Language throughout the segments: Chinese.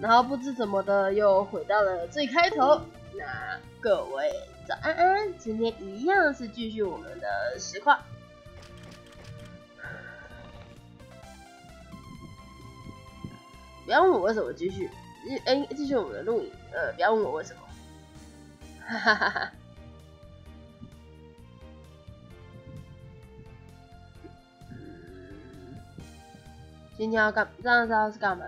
然后不知怎么的又回到了最开头。那各位早安安，今天一样是继续我们的实况。不要问我为什么继续，哎，继续我们的录影。呃，不要问我为什么。哈哈哈哈。今天要干？这样知道是干嘛？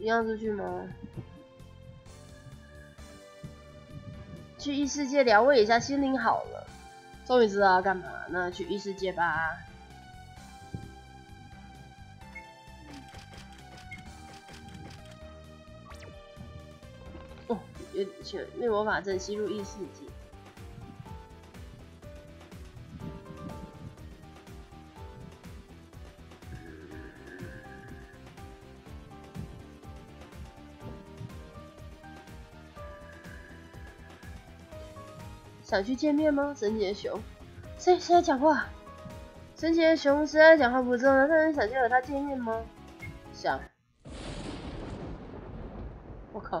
一样出去吗？去异世界疗慰一下心灵好了。终于知道要干嘛，那去异世界吧。哦，有点灭魔法阵吸入异世界。想去见面吗？神奇的熊，谁谁在讲话？神奇的熊谁在讲话不重要，但是想去和他见面吗？想。我靠，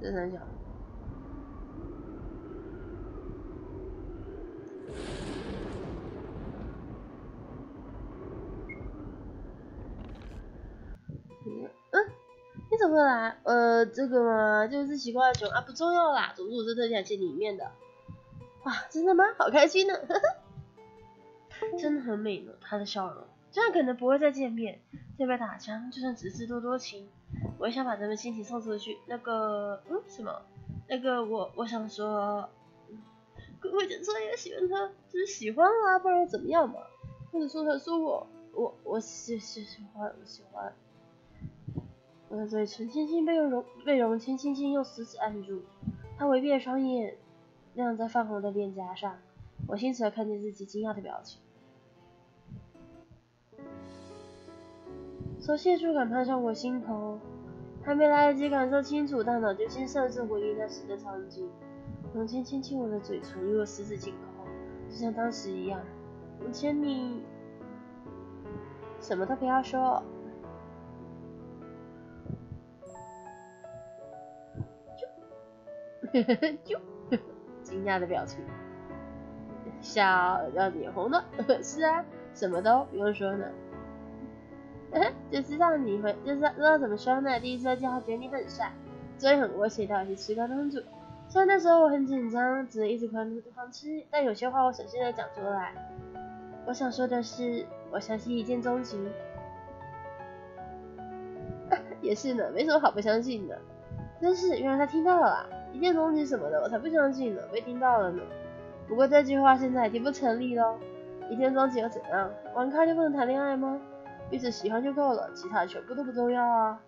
这三小。怎么来？呃，这个嘛，就是奇怪的熊啊，不重要啦。总之我是特地去里面的。哇，真的吗？好开心呢！真的很美呢，他的笑容。虽然可能不会再见面，再被打枪，就算只是多多情，我也想把咱们心情送出去。那个，嗯，什么？那个，我我想说，可不可以检测一下喜欢他？就是喜欢啊，不然怎么样嘛？或者说他说我，我我喜喜喜欢，我喜欢。我的嘴唇轻轻被容被容千轻轻用食指按住，他微闭的双眼亮在泛红的脸颊上，我清楚的看见自己惊讶的表情。熟悉的触感攀上我心头，还没来得及感受清楚，大脑就先擅自回忆那时的场景。容千轻亲我的嘴唇，与我十指紧扣，就像当时一样。容千，你什么都不要说。就惊讶的表情，笑要脸红了。是啊，什么都不用说呢，就知道你会，就是知道怎么说呢。第一次见他觉得你很帅，所以很窝心的去吃高公主。虽然那时候我很紧张，只能一直关注对方吃，但有些话我省心的讲出来。我想说的是，我相信一见钟情。也是呢，没什么好不相信的。真是，原来他听到了啦。一见钟情什么的，我才不相信呢，被听到了呢。不过这句话现在已经不成立喽。一见钟情又怎样？玩咖就不能谈恋爱吗？彼此喜欢就够了，其他全部都不重要啊。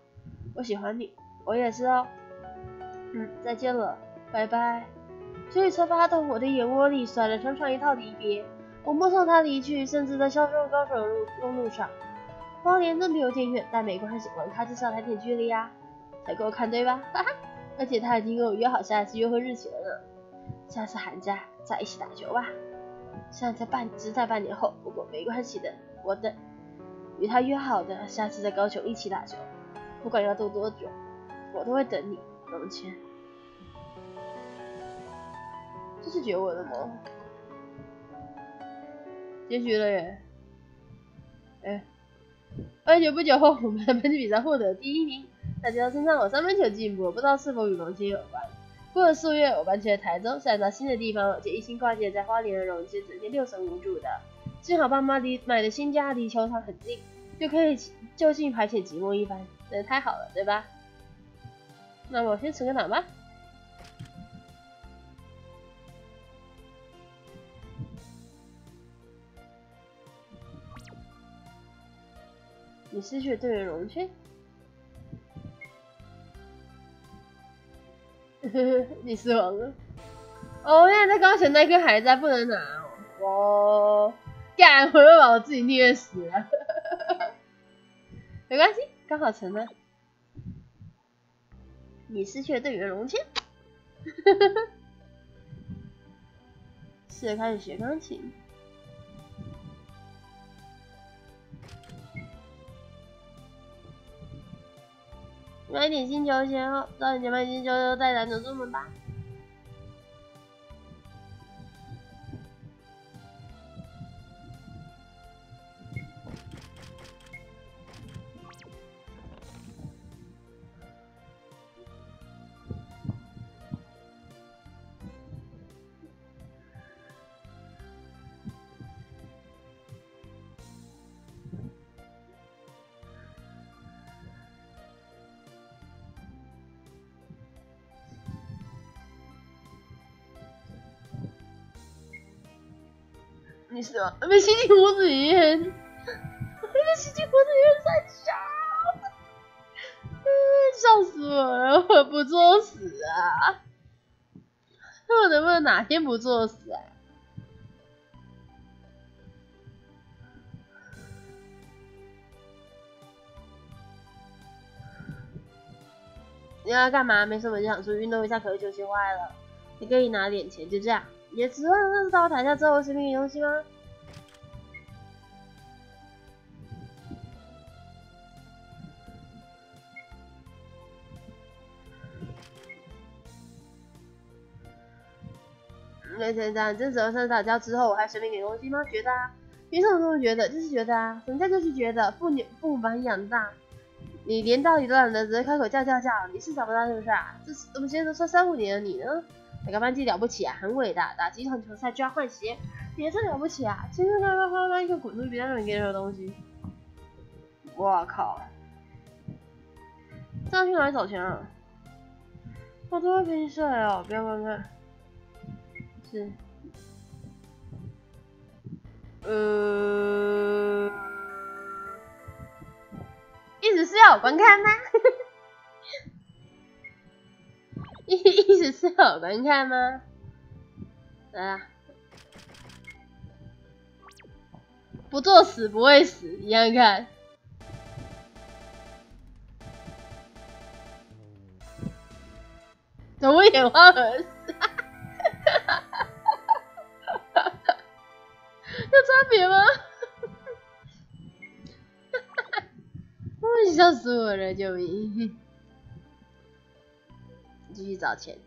我喜欢你，我也是哦。嗯，再见了，拜拜。所以车发动，我的眼窝里甩了长长一套离别。我目送他离去，甚至在销售高手路公路上。花莲真的有点远，但没关系，玩咖至少还点距离呀，才够看对吧？哈哈。而且他已经跟我约好下一次约会日期了呢，下次寒假再一起打球吧。现在在半只在半年后，不过没关系的，我等。与他约好的下次在高雄一起打球，不管要等多久，我都会等你，龙谦。这是结尾了吗？结局了耶！哎，而且不久后，我们的本比赛获得第一名。大家身上有三分球进步，不知道是否与龙千有关。过了数月，我搬去了台中，想到新的地方，且一心挂念在花莲的荣千整天六神无主的。幸好爸妈离买的新家离球场很近，就可以就近排遣寂寞一番，真的太好了，对吧？那我先吃个糖吧。你失去了队员荣圈。你死亡了。哦，原来在高雄那颗还在，不能拿哦。哦，干，我又把我自己虐死了。没关系，刚好成了。你失去了队员龙签。试着开始学钢琴。买点星球先哦，早点买星球就带男主出门吧。你是吗？没吸进胡子烟，被吸进胡子烟在笑，笑死我了！我不作死啊？那我能不能哪天不作死啊？你要干嘛？没什么就想出去运动一下，可是休息坏了。你可以拿点钱，就这样。也指望认识到台下之后是命运东西吗？那现在真只要上打交之后，我还随便给东西吗？觉得啊，凭什么这么觉得？就是觉得啊，人家就是觉得父母父母把你养大，你连道理都懒得直接开口叫叫叫，你是找不到是不是啊？这是我们现在都说三五年了，你呢？哪个班级了不起啊？很伟大，打几场球赛就要换鞋，也是了不起啊！今天刚刚刚刚一个滚出别人给任何东西，我靠！这样去哪里找钱啊？我都要陪你睡哦，不要看看。是，呃，意思是要观看吗？意意思是好观看吗？来啊，不作死不会死，你看看，怎么眼花而死？有差别吗？笑死我了，救命！继续找钱。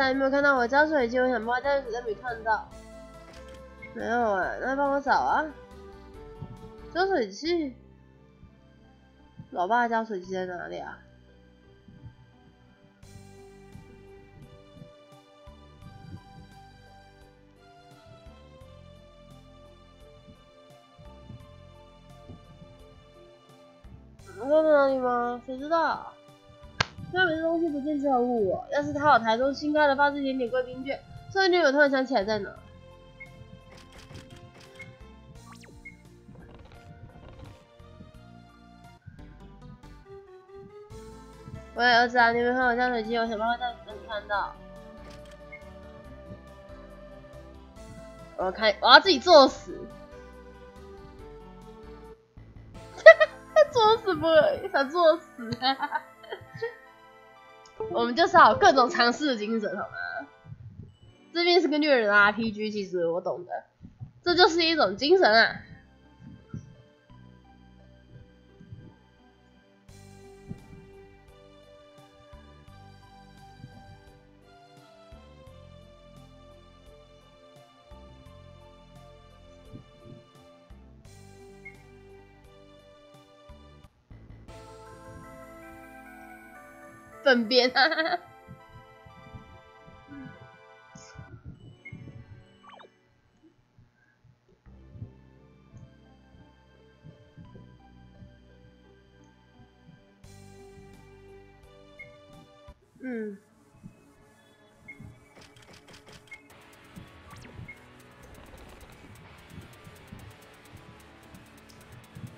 儿子，你没有看到我浇水机？我想帮加水，但没看到。没有啊，那帮我找啊。浇水器，老爸浇水器在哪里啊？在哪里吗？谁知道？他每次东西不见，只有问我。要是他有台中新开的发自甜点贵宾券，所以女友突然想起来在哪。喂，儿子啊，你没看我加水机？我想办法让你看到。我看，我要自己作死。作死不？想作死？我们就是要各种尝试的精神，好吗？这边是个虐人 RPG，其实我懂的，这就是一种精神啊。粪便啊！嗯。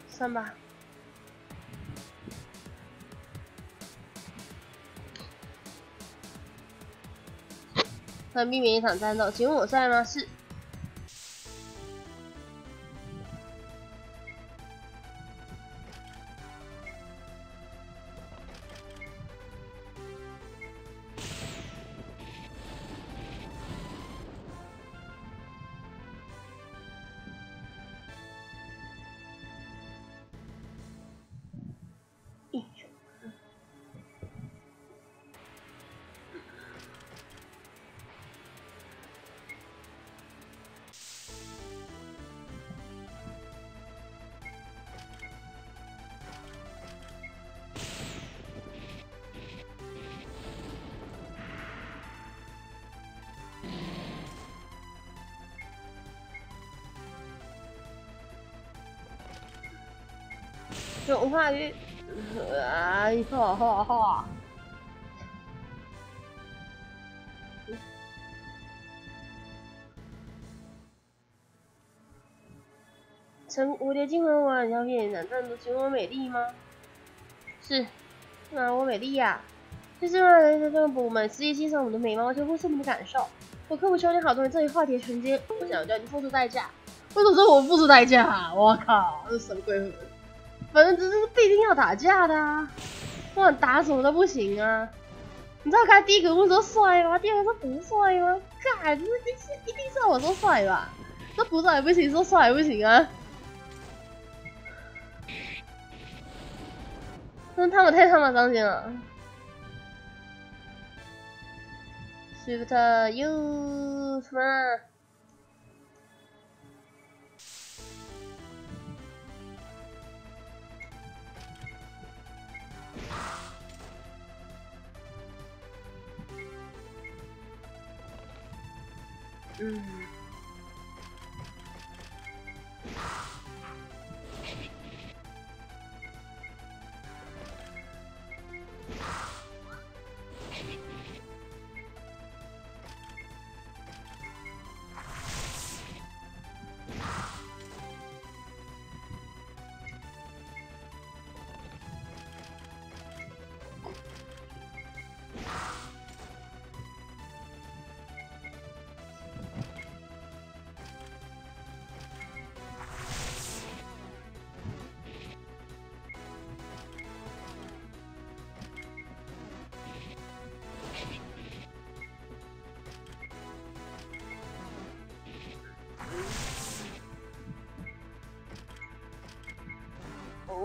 算吧。能避免一场战斗，请问我在吗？是。用话语，啊，好好好。成蝴蝶金环丸，要骗人，但都请我美丽吗？是，啊，我美丽呀。就是为了这个部门，实际欣赏我们的美貌，就忽视我们的感受。我客户求你好多人，这里话题纯洁，不想叫你付出代价。为什么说我付出代价？我靠，这什么鬼？反正这是必定要打架的啊！不管打什么都不行啊！你知道他第一个问说帅吗？第二个说不帅吗？干，这是一定一定是我说帅吧？说不帅也不行，说帅也不行啊！那他们太他妈伤心了。Shift U 什么？嗯。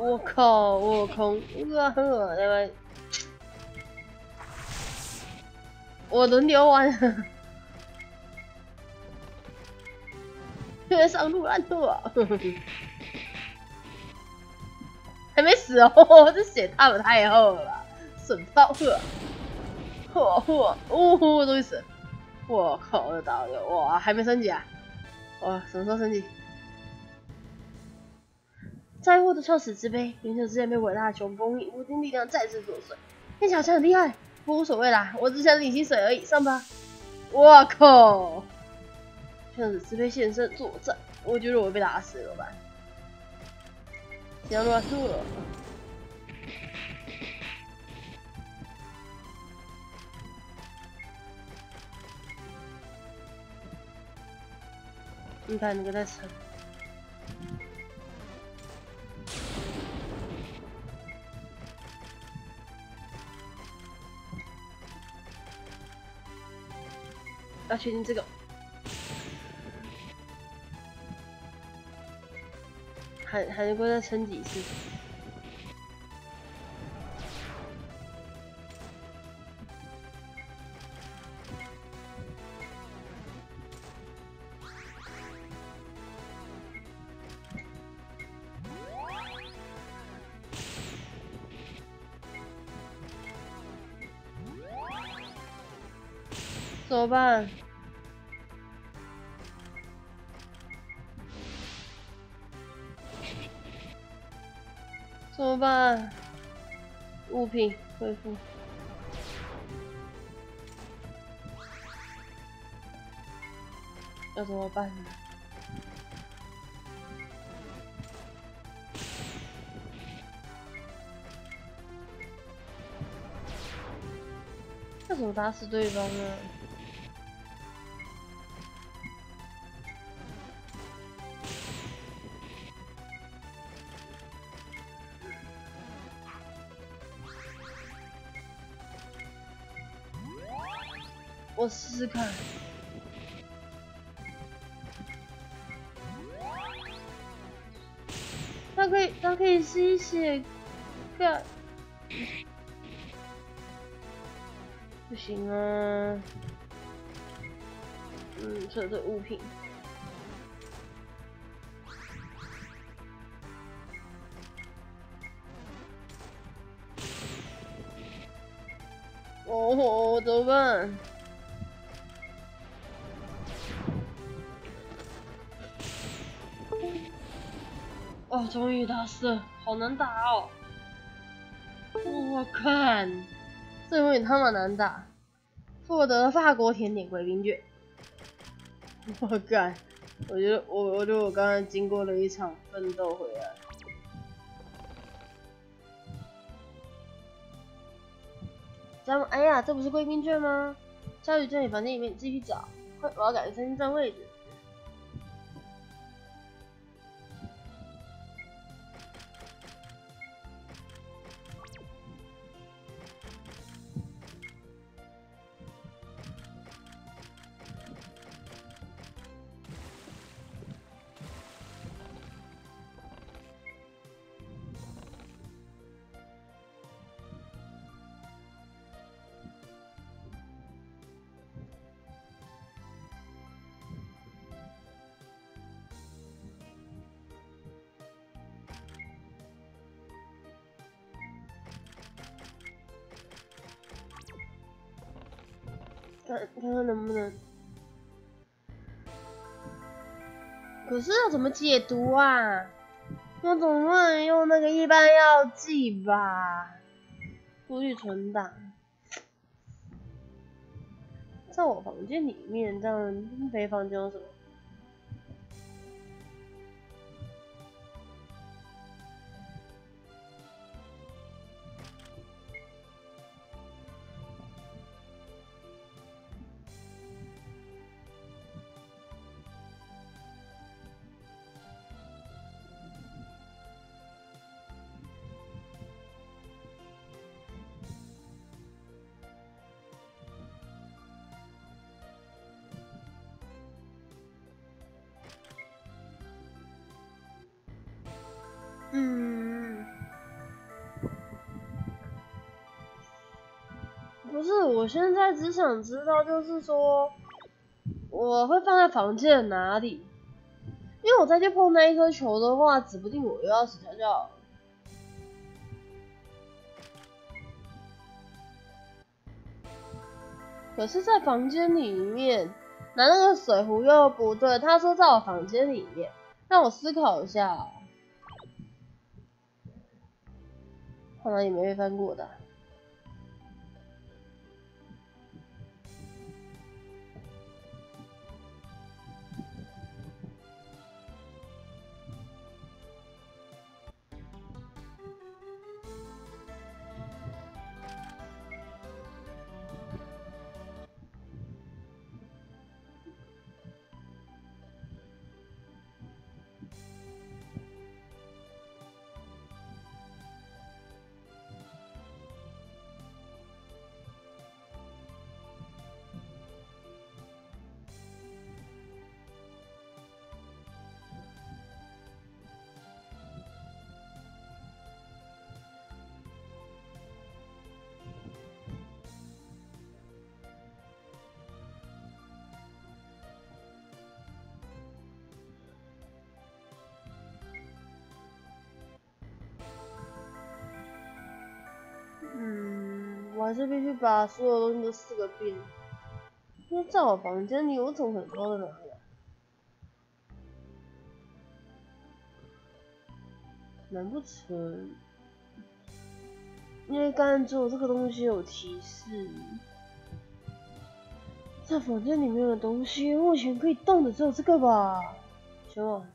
我靠！我空，我呵，他妈！我轮流完，别上路乱斗啊！还没死哦，这血太不太厚了，损爆了！嚯嚯，呜呼，终于死！我靠，这导游哇，还没升级啊！哇，什么时候升级？灾祸的创始之悲，元首之前被伟大的雄风引，无尽力量再次作祟。天桥好像很厉害，不过无所谓啦，我只想领薪水而已，上吧。我靠！创始之悲现身作战，我觉得我被打死了吧？行了，输了。你看那个在吃。要确定这个，还还能够再撑几次？怎么办？怎么办？物品恢复。要怎么办呢？要怎么打死对方呢？我试试看。它可以，它可以吸血，干。不行啊！嗯，撤退物品。哦，怎么办？哦，终于打死了，好难打哦！我看。这有点他妈难打，获得法国甜点贵宾券。我干，我觉得我我觉得我刚刚经过了一场奋斗回来。咱们哎呀，这不是贵宾券吗？下去在你房间里面，你自己去找。快，我要赶餐厅占位置。看看能不能，可是要怎么解读啊？我总不能用那个一般药剂吧？出去存档，在我房间里面，但别房间有什么？我现在只想知道，就是说，我会放在房间哪里？因为我再去碰那一颗球的话，指不定我又要死翘翘。可是，在房间里面拿那个水壶又不对，他说在我房间里面，让我思考一下。看来也没被翻过的。嗯，我还是必须把所有东西都试个遍。因为在我房间里，我总很多的呢。难不成？因为刚才只有这个东西有提示，在房间里面的东西，目前可以动的只有这个吧？行了。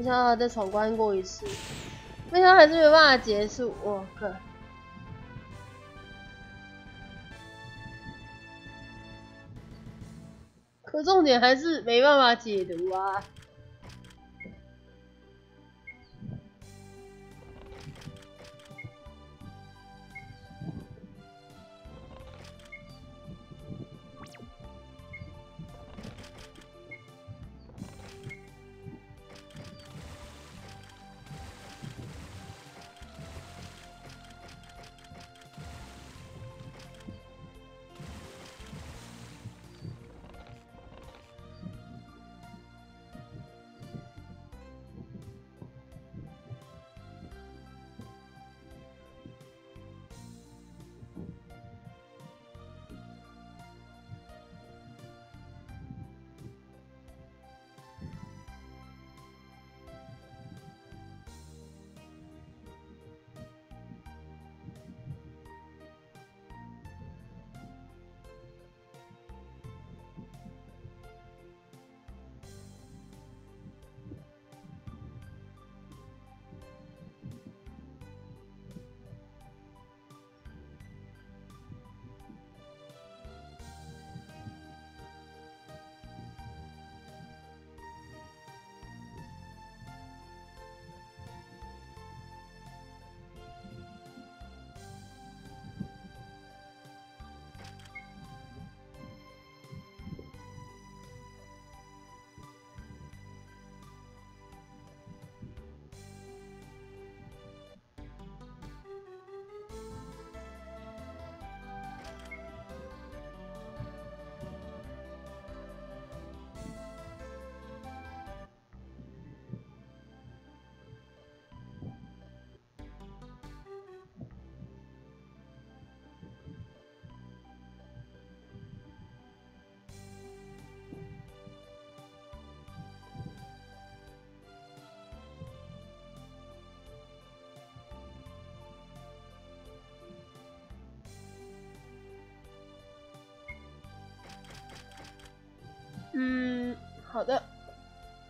没想到再闯关过一次，没想到还是没办法结束，我靠！可重点还是没办法解读啊。好的，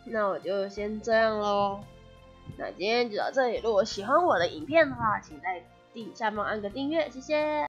那我就先这样喽。那今天就到这里，如果喜欢我的影片的话，请在订下方按个订阅，谢谢。